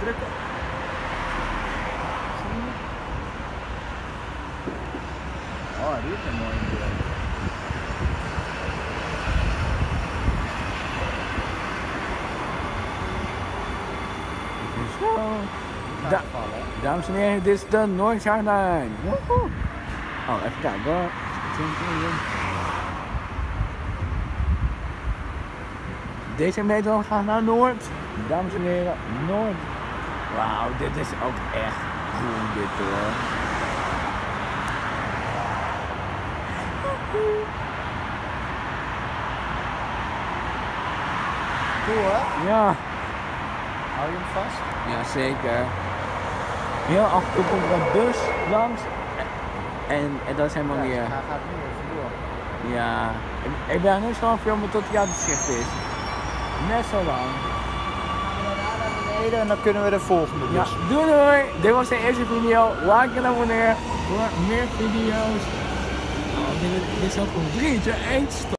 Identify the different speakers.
Speaker 1: drukken. Oh, die is een mooie beeld.
Speaker 2: Zo. Da dames en heren, dit is de. Woehoe. Oh, even kijken hoor. Deze meter gaat naar Noord. Dames en heren, Noord. Wauw, dit is ook echt cool dit hoor.
Speaker 1: Cool hè?
Speaker 2: Ja,
Speaker 1: Hou je hem vast?
Speaker 2: Jazeker. Heel af en toe komt er een bus langs. En, en dat is helemaal niet.
Speaker 1: Ja,
Speaker 2: erg.
Speaker 1: hij gaat nu even door.
Speaker 2: Ja, ik, ik ben nu zo aan filmen tot hij uit het zicht is. Net zo lang.
Speaker 1: Beneden en dan kunnen we de volgende
Speaker 2: Ja,
Speaker 1: dus.
Speaker 2: doei doei! Dit was de eerste video. Like en abonneer voor meer video's. Oh, dit, dit is ook een 3, 2, 1, stop.